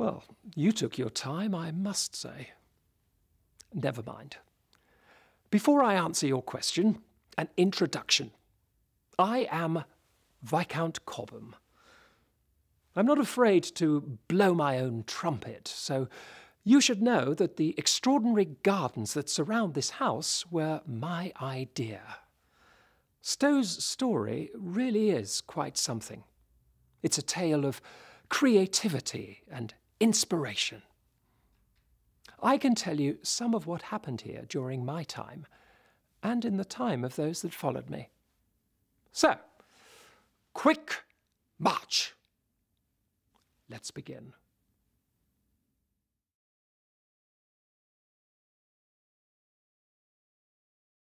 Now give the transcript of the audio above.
Well, you took your time, I must say. Never mind. Before I answer your question, an introduction. I am Viscount Cobham. I'm not afraid to blow my own trumpet, so you should know that the extraordinary gardens that surround this house were my idea. Stowe's story really is quite something. It's a tale of creativity and inspiration. I can tell you some of what happened here during my time and in the time of those that followed me. So, quick march! Let's begin.